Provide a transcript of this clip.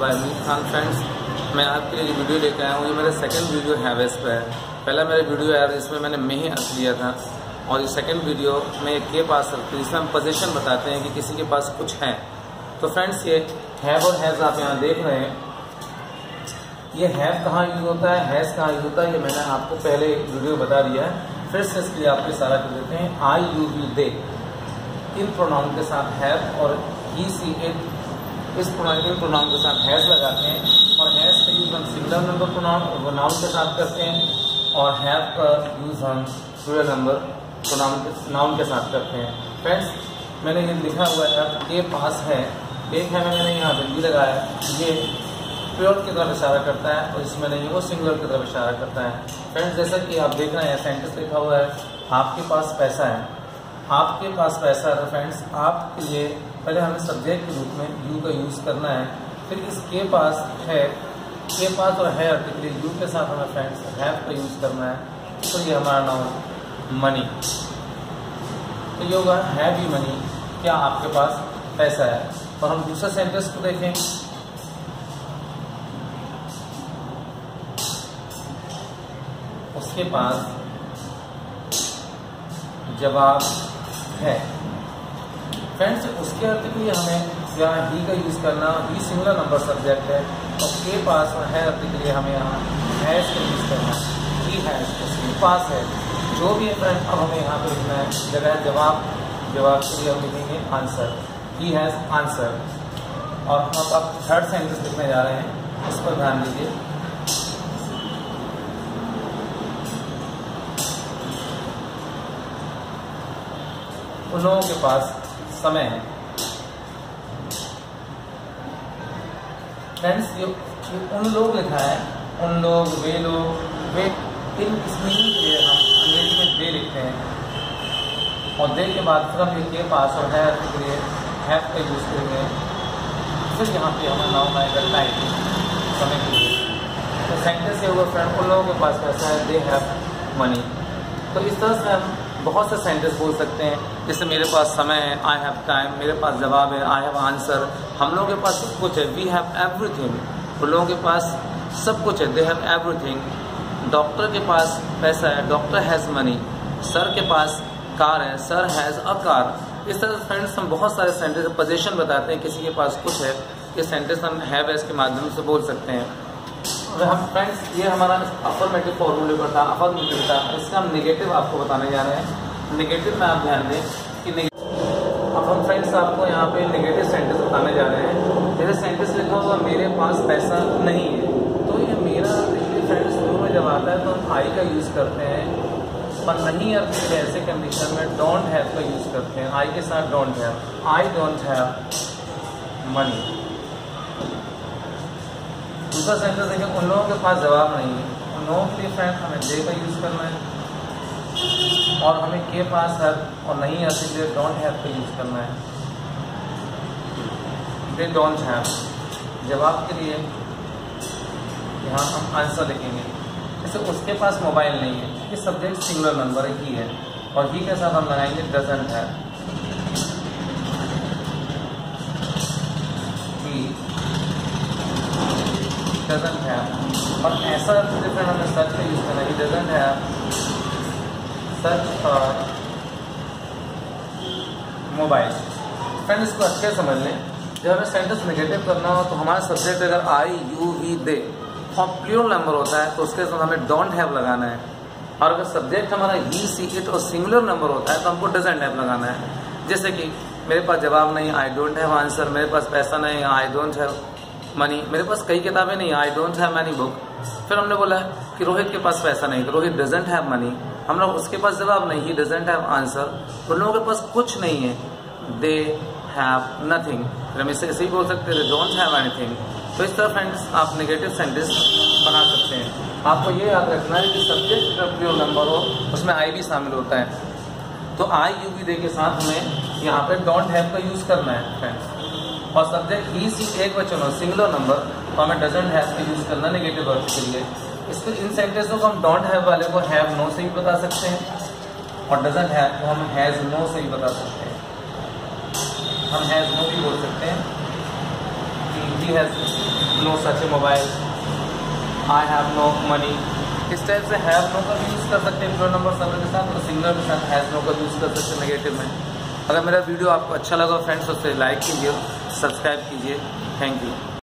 Bye मी Khan friends मैं आपके लिए वीडियो लेकर आया हूँ। ये मेरा सेकंड वीडियो हैवेस पे है पहला मेरा वीडियो है जिसमें मैंने मेह अर्थ लिया था। और ये सेकंड वीडियो में के पास रखती जिसमें हम पोजिशन बताते हैं कि किसी के पास कुछ है। तो फ्रेंड्स ये हैव और हैज़ आप यहाँ देख रहे हैं। ये हैव कहाँ यूज़ होता है? हैज़ कहाँ यूज़ होता है? ये मैंने आपको पहले वीडियो बता दिया है। फिर से इसके लिए आपके सारा कर देते हैं। आई यू वी दे इन प्रोनाउन के साथ हैव और ही सी इट इस इन प्रोनाउन के साथ हैज़ लगाते हैं और हैज़ का यूज़ हम सिंगल नंबर प्रोनाउन नाउन के साथ करते हैं और हैव का यूज़ हम प्लूरल नंबर प्रोनाउन के नाउन के साथ करते हैं। फ्रेंड्स मैंने ये लिखा हुआ है के पास है, एक है मैंने यहाँ बिंदी लगाया, ये प्योर की तरफ़ इशारा करता है और इसमें नहीं, वो सिंगुलर की तरफ़ इशारा करता है। फ्रेंड्स जैसा कि आप देख रहे हैं सेंटेंस लिखा हुआ है, आपके पास पैसा है। आपके पास पैसा है फ्रेंड्स आपके लिए पहले हमें सब्जेक्ट के रूप में यू का यूज़ करना है, फिर इसके पास है के पास और है अर्थ के लिए यू के साथ हमें फ्रेंड्स हैव का यूज़ करना है तो ये हमारा नाम मनी तो ये होगा हैव यू मनी क्या आपके पास पैसा है? और हम दूसरे सेंटेंस को देखें। उसके पास जवाब है। फ्रेंड्स उसके अर्थ के लिए हमें यहाँ ही का यूज़ करना ही सिंगुलर नंबर सब्जेक्ट है। और के पास है अर्थ के लिए हमें यहाँ हैज़ का यूज़ करना। ही है उसके पास है। जो भी है फ्रेंड अब हमें यहाँ पर लिखना है जगह, जवाब जवाब के लिए हम लिखेंगे आंसर ही हैज़ आंसर और हम अब थर्ड सेंटेंस लिखने जा रहे हैं। इस पर ध्यान दीजिए। उन लोगों के पास समय है। फ्रेंड्स ये, उन लोग लिखा है उन लोग वे लोग वे इन के लिए हम अंग्रेज़ी में दे लिखते हैं। और दे के बाद फिर हम के पास और है के लिए हैव का यूज़ करेंगे फिर यहाँ पे हमें नाम आएगा टाइम समय के लिए। तो सेंटेंस ये होगा फ्रेंड उन लोगों के पास पैसा है दे हैव मनी तो इस तरह से हम बहुत से सेंटेंस बोल सकते हैं, जैसे मेरे पास समय है आई हैव टाइम मेरे पास जवाब है आई हैव आंसर हम लोगों के पास सब कुछ है वी हैव एवरीथिंग उन लोगों के पास सब कुछ है दे हैव एवरीथिंग डॉक्टर के पास पैसा है डॉक्टर हैज़ मनी सर के पास कार है सर हैज़ अ कार इस तरह से फ्रेंड्स हम बहुत सारे सेंटेंस पोजिशन बताते हैं, किसी के पास कुछ है, ये सेंटेंस हम हैव इसके माध्यम से बोल सकते हैं। हम फ्रेंड्स ये हमारा अफर्मेटिव फॉर्मूले पर था अफर्मेटिव था इसका हम नेगेटिव आपको बताने जा रहे हैं। नेगेटिव में आप ध्यान दें कि अब हम फ्रेंड्स आपको यहाँ पे नेगेटिव सेंटेंस बताने जा रहे हैं। जैसे सेंटेंस लिखा हुआ मेरे पास पैसा नहीं है। तो ये मेरा फ्रेंड्स शुरू में जब आता है तो हम आई का यूज़ करते हैं। पर नहीं के ऐसे कंडीशन में डोंट हैव का यूज़ करते हैं। आई के साथ don't have I don't have money दूसरा सेंटेंस देखिए उन लोगों के पास जवाब नहीं है। उन लोगों के लिए फ्रेंड हमें दे का यूज़ करना है। और हमें के पास है और नहीं है इसलिए डोंट हैव का यूज़ करना है। दे डोंट हैव जवाब के लिए यहाँ हम आंसर लिखेंगे। जैसे उसके पास मोबाइल नहीं है, ये सब्जेक्ट सिंगुलर नंबर ही है। और ही के साथ हम लगाएँगे डजेंट है doesn't have और ऐसा डिफरेंट हमें सर्च का यूज़ करना ही doesn't have search for mobile friend इसको अच्छे समझ लें। जब हमें सेंटेंस नेगेटिव करना हो तो हमारा सब्जेक्ट अगर आई यू वी दे और प्योर नंबर होता है तो उसके साथ हमें डोंट हैव लगाना है। और अगर सब्जेक्ट हमारा ही सी इट और सिंगुलर नंबर होता है तो हमको डजेंट हैव लगाना है। जैसे कि, मेरे पास जवाब नहीं आई डोंट हैव आंसर मेरे पास पैसा नहीं आई डोंट हैव मनी, मेरे पास कई किताबें नहीं I don't have money book फिर हमने बोला कि रोहित के पास पैसा नहीं तो रोहित डजेंट हैव मनी हम लोग उसके पास जवाब नहीं ही डजेंट हैव आंसर उन लोगों के पास कुछ नहीं है. दे हैव नथिंग फिर हम इसे ऐसे ही बोल सकते हैं डोंट हैव एनीथिंग तो इस तरह फ्रेंड्स आप नेगेटिव सेंटेंस बना सकते हैं. आपको ये याद रखना है कि सब्जेक्ट का प्योर नंबर हो, उसमें आई भी शामिल होता है. तो आई यू भी दे के साथ हमें यहाँ पे डोंट हैव का यूज़ करना है फ्रेंड्स और सब्जेक्ट ही सी एक वचन हो सिंगुलर नंबर तो हमें डजेंट हैव का यूज़ करना नेगेटिव अर्थ के लिए। इसको इन सेंटेंसों को हम डोंट हैव वाले को हैव नो से ही बता सकते हैं, और डजेंट हैव को हम हैज़ नो से ही बता सकते हैं। हम हैज़ नो भी बोल सकते हैं he has no such a mobile I have no money इस टाइप से हैव नो का भी यूज़ कर सकते हैं प्रो नंबर सर्वर के साथ, और सिंगल के साथ हैज़ नो का यूज़ कर सकते हैं नेगेटिव में। अगर मेरा वीडियो आपको अच्छा लगा फ्रेंड्स उससे लाइक कीजिए। सब्सक्राइब कीजिए। Thank you.